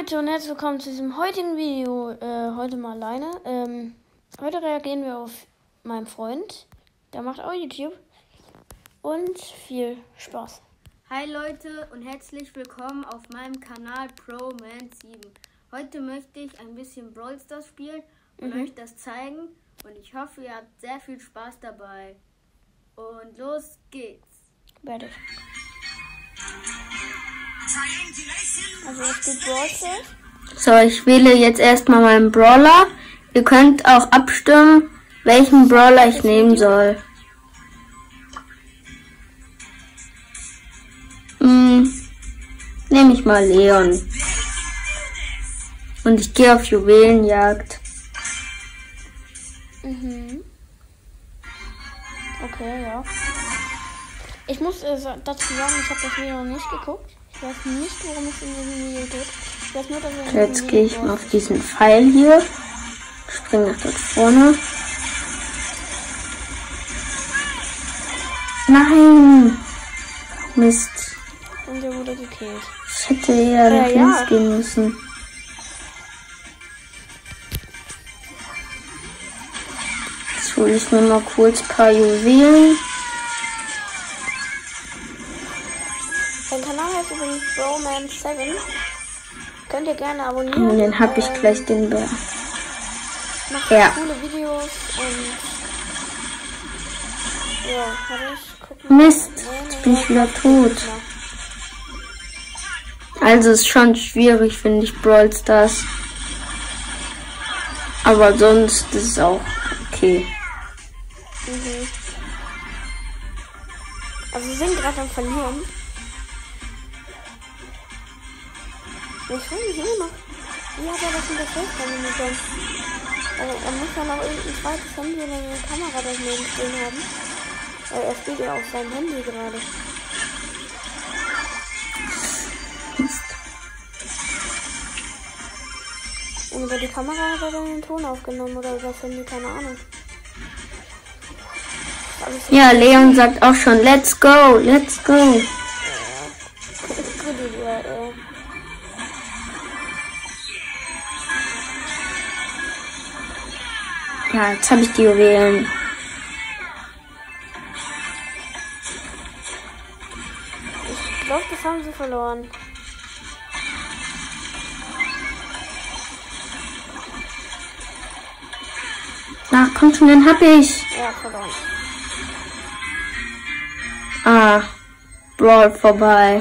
Leute und herzlich willkommen zu diesem heutigen Video. Äh, heute mal alleine. Ähm, heute reagieren wir auf meinen Freund. Der macht auch YouTube. Und viel Spaß. Hi Leute und herzlich willkommen auf meinem Kanal ProMan7. Heute möchte ich ein bisschen Brawl Stars spielen und euch das zeigen. Und ich hoffe, ihr habt sehr viel Spaß dabei. Und los geht's. Werde ich. Also es gibt Brawl Stars. So, ich wähle jetzt erstmal meinen Brawler. Ihr könnt auch abstimmen, welchen Brawler ich nehmen soll. Hm, nehme ich mal Leon. Und ich gehe auf Juwelenjagd. Mhm. Okay, ja. Ich muss äh, dazu sagen, ich habe das Video noch nicht geguckt. Ich weiß nicht, worum es in diesem Video geht. Ich weiß nur, dass es Jetzt gehe ich mal auf diesen Pfeil hier. Spring nach dort vorne. Nein! Mist. Und der wurde gekillt. Ich hätte eher Ja, nach ja. links gehen müssen. Jetzt hole ich mir mal kurz ein paar Juwelen. Übrigens Bromance7. Könnt ihr gerne abonnieren. Und dann habe ich Ähm, gleich den Bär. Macht Ja. coole Videos und. Ja, warte, ich guck mal. Mist, jetzt bin ich wieder tot. Also ist schon schwierig, finde ich, Brawl Stars. Aber sonst ist es auch okay. Mhm. Also wir sind gerade am Verlieren. Ich frage mich immer noch, wie hat er das in der Festplatte bekommen? Also, er muss ja noch irgendein zweites Handy oder eine Kamera daneben stehen haben. Weil er spielt ja auf seinem Handy gerade. Und über die Kamera hat er dann den Ton aufgenommen oder über das Handy, keine Ahnung. Ja, Leon sagt auch schon, let's go, let's go. Ja, jetzt habe ich die Juwelen. Ich glaube, das haben sie verloren. Na, komm schon, den hab ich. Ja, verloren. Ah, Brawl vorbei.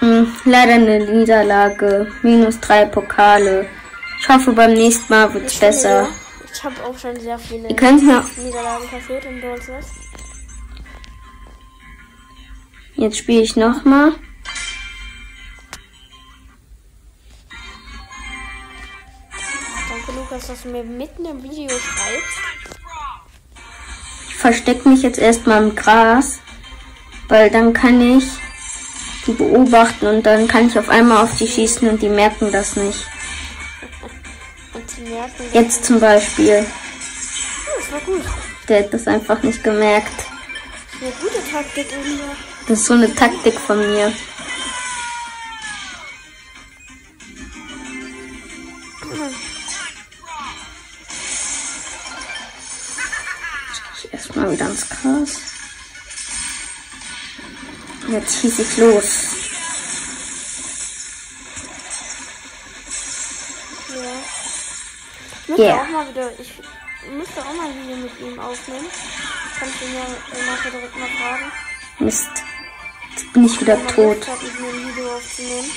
Hm, leider eine Niederlage. Minus drei Pokale. Ich hoffe, beim nächsten Mal wird's Ich besser. finde, Ich habe auch schon sehr viele Ihr könnt Niederlagen kassiert in Brawl jetzt spiele ich nochmal. Danke, Lukas, dass du mir mitten im Video schreibst. Ich verstecke mich jetzt erstmal im Gras, weil dann kann ich die beobachten und dann kann ich auf einmal auf die schießen und die merken das nicht. Jetzt zum Beispiel. Oh, das war gut. Der hat das einfach nicht gemerkt. Das ist eine gute Taktik, Elia. Das ist so eine Taktik von mir. Erstmal wieder ins Gras. Jetzt schieße ich los. Ja. Ich müsste Yeah. auch mal wieder, ich müsste auch mal ein Video mit ihm aufnehmen. Kannst du mir äh, nachher direkt mal fragen. Mist. Jetzt bin ich wieder tot. Lust hat, mit mir ein Video aufzunehmen.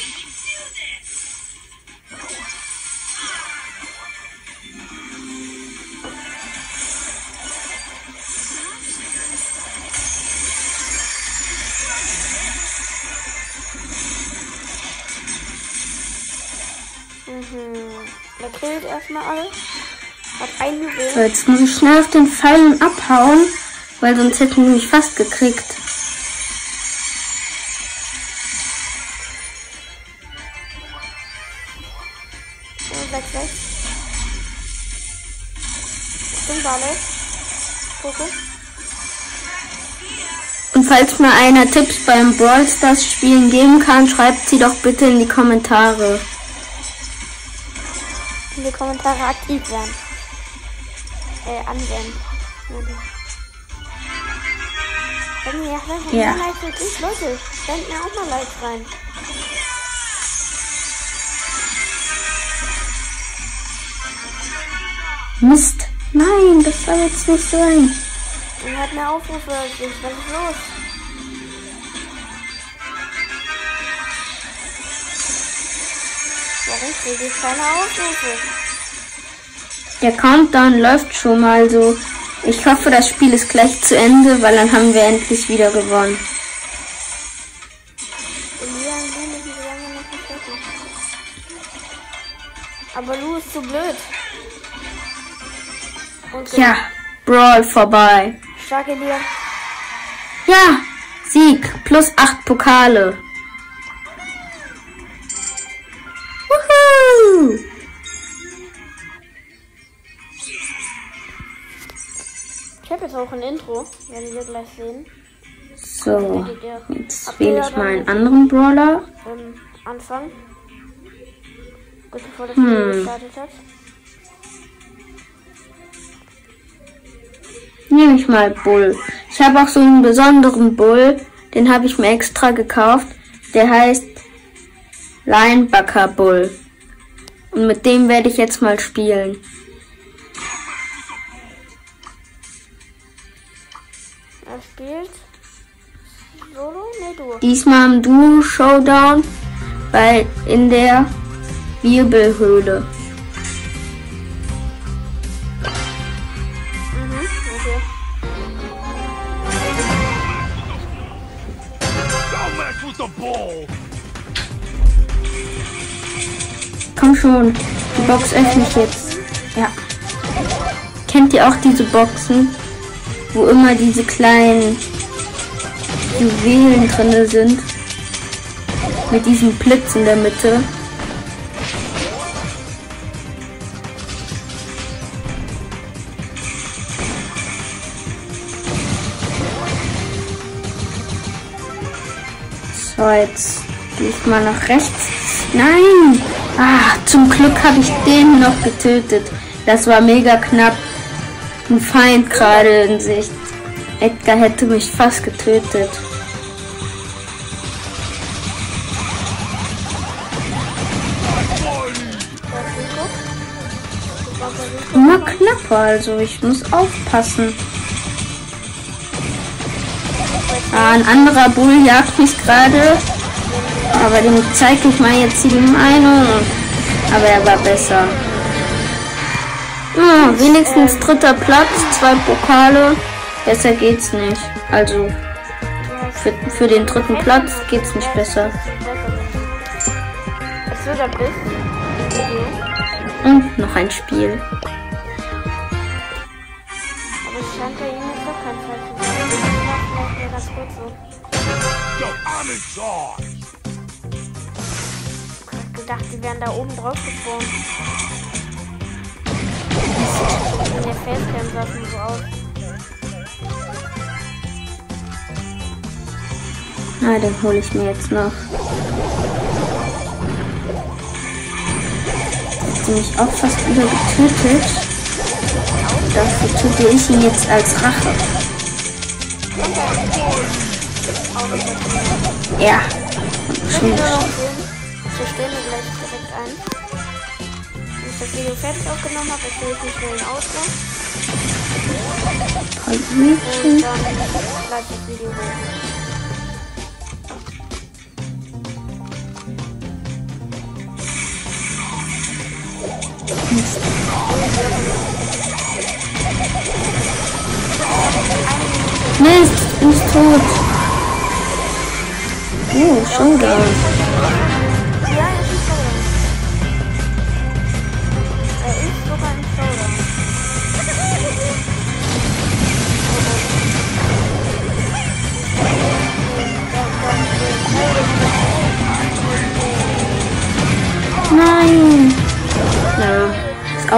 Killt erstmal alle. Hat ein So, jetzt muss ich schnell auf den Pfeilen abhauen, weil sonst hätten die mich fast gekriegt. Und weg, weg. Stimmt alle. Coco. Und falls mir einer Tipps beim Brawl Stars Spielen geben kann, schreibt sie doch bitte in die Kommentare. Die Kommentare aktiv werden. Äh, anwenden. Wenn ihr ja, ja. Ich, Leute, sendet mir auch mal Likes rein. Mist. Nein, das soll jetzt nicht sein. Und hat mehr Aufrufe. Was ist los? Warum kriege ich keine Aufrufe? Der Countdown läuft schon mal so. Ich hoffe, das Spiel ist gleich zu Ende, weil dann haben wir endlich wieder gewonnen. Aber Lu ist zu blöd. Und ja, Brawl vorbei. Starke dir. Ja, Sieg. Plus 8 Pokale. Jetzt auch ein Intro, werdet ihr gleich sehen. So, jetzt wähle ich mal einen anderen Brawler. Ähm, Anfang. Gut, bevor das hm. gestartet hat. Nehme ich mal Bull. Ich habe auch so einen besonderen Bull. Den habe ich mir extra gekauft. Der heißt Linebacker Bull. Und mit dem werde ich jetzt mal spielen. Er spielt Solo? Nee, du. Diesmal im Duo Showdown bei in der Wirbelhöhle. Komm schon, die Box öffne ich jetzt. Ja. Kennt ihr auch diese Boxen, wo immer diese kleinen Juwelen drin sind? Mit diesem Blitz in der Mitte. So, jetzt gehe ich mal nach rechts. Nein! Ah, zum Glück habe ich den noch getötet. Das war mega knapp. Ein Feind gerade in Sicht. Edgar hätte mich fast getötet. Immer knapper, also ich muss aufpassen. Ah, ein anderer Bull jagt mich gerade. Aber dem zeige ich mal jetzt die Meinung. Aber er war besser. Ja, wenigstens dritter Platz, zwei Pokale. Besser geht's nicht. Also für, für den dritten Platz geht's nicht besser. Und noch ein Spiel. Aber es scheint bei ihm jetzt doch kein Fall zu sein. Ich mir das gut so. Yo, I'm in charge. Ich hab gedacht, die wären da oben drauf geflogen. Der Facecam sah es so aus. Na, den hole ich mir jetzt noch. Hat sie mich auch fast wieder getötet. Dafür töte ich ihn jetzt als Rache. Ja. Schön. Video fertig aufgenommen habe, erzähle ich nicht schnell den Ausgang. Und dann bleibt das Video hoch. Mist, ich bin tot. Oh, Showdown.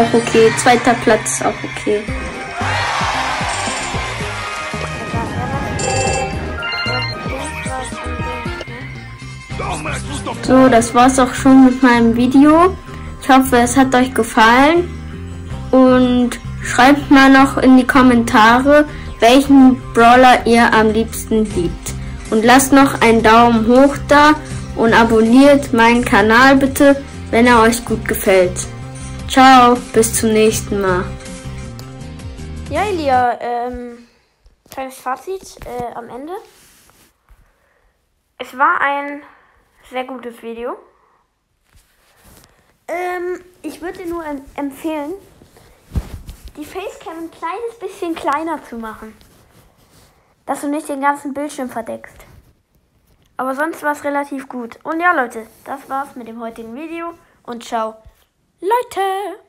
auch okay. Zweiter Platz ist auch okay. So, das war's auch schon mit meinem Video. Ich hoffe, es hat euch gefallen. Und schreibt mal noch in die Kommentare, welchen Brawler ihr am liebsten liebt. Und lasst noch einen Daumen hoch da und abonniert meinen Kanal bitte, wenn er euch gut gefällt. Ciao, bis zum nächsten Mal. Ja, Elia, ähm, kleines Fazit äh, am Ende. Es war ein sehr gutes Video. Ähm, ich würde dir nur empfehlen, die Facecam ein kleines bisschen kleiner zu machen. Dass du nicht den ganzen Bildschirm verdeckst. Aber sonst war es relativ gut. Und ja, Leute, das war's mit dem heutigen Video. Und ciao. Leute!